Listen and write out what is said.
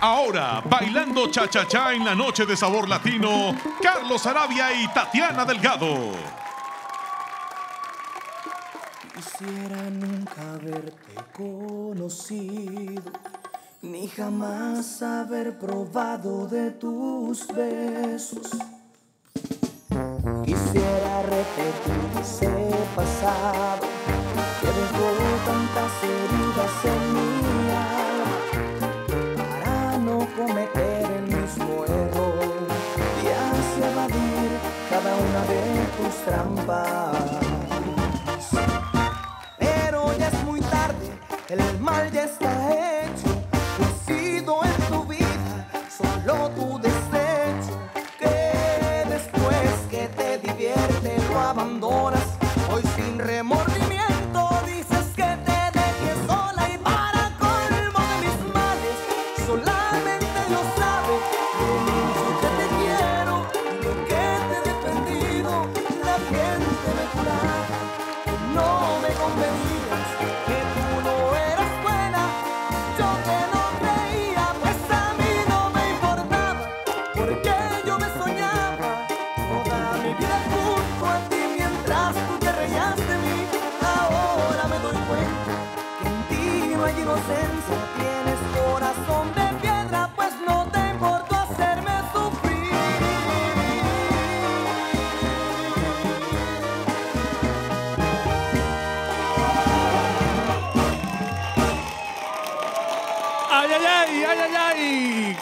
Ahora, bailando cha-cha-cha en la noche de sabor latino, Carlos Arabia y Tatiana Delgado. Quisiera nunca haberte conocido, ni jamás haber probado de tus besos. Quisiera repetir ese pasado trampas. Pero ya es muy tarde, el mal ya está hecho. Tú en tu vida, solo tu. decides. tienes corazón de piedra pues no te importó hacerme sufrir. Ay ay ay ay ay.